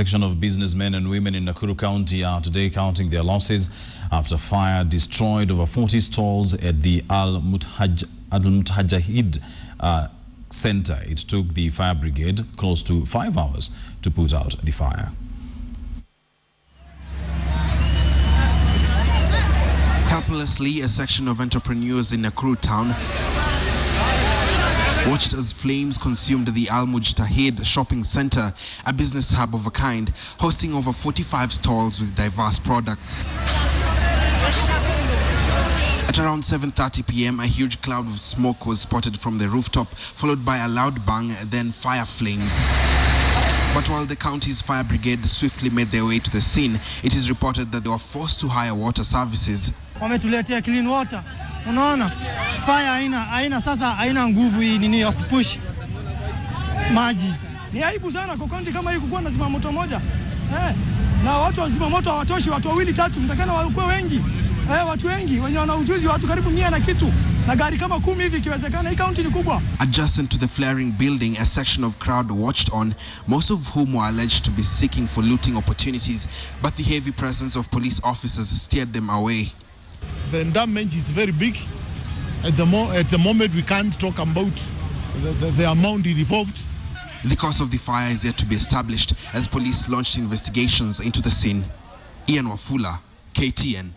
section of businessmen and women in Nakuru County are today counting their losses after fire destroyed over 40 stalls at the Al Muthaj Al uh, center. It took the fire brigade close to five hours to put out the fire. Helplessly, a section of entrepreneurs in Nakuru town watched as flames consumed the Al Mujahidin shopping center, a business hub of a kind, hosting over 45 stalls with diverse products. At around 7.30 p.m., a huge cloud of smoke was spotted from the rooftop, followed by a loud bang, then fire flames. But while the county's fire brigade swiftly made their way to the scene, it is reported that they were forced to hire water services. clean water. Unaona, fire haina haina sasa haina nguvu hii nini ya kupush maji. Ni aibu sana kwa kaunti kama hii kukuwa na zimamoto moja eh, na watu wa zimamoto hawatoshi, watu wawili tatu, mtakana wakuwe wengi eh, watu wengi wenye wana ujuzi, watu karibu mia na kitu na gari kama kumi hivi ikiwezekana. Hii kaunti ni kubwa. Adjacent to the flaring building, a section of crowd watched on, most of whom were alleged to be seeking for looting opportunities, but the heavy presence of police officers steered them away. The damage is very big. At the, mo- at the moment, we can't talk about the, the, the amount involved. The cause of the fire is yet to be established as police launched investigations into the scene. Ian Wafula, KTN.